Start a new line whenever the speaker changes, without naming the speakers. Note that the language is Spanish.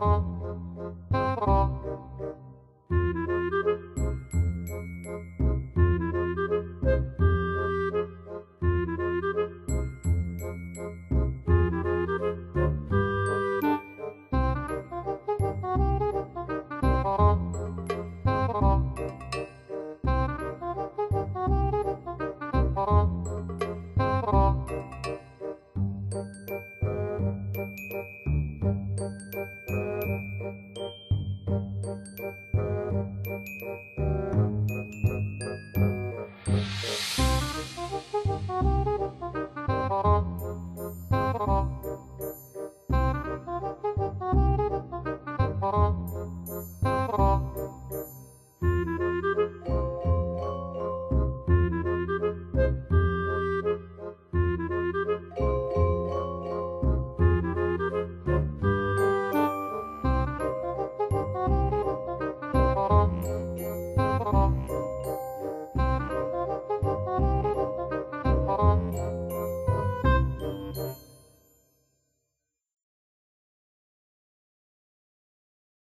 you.
Thank you.
Oh.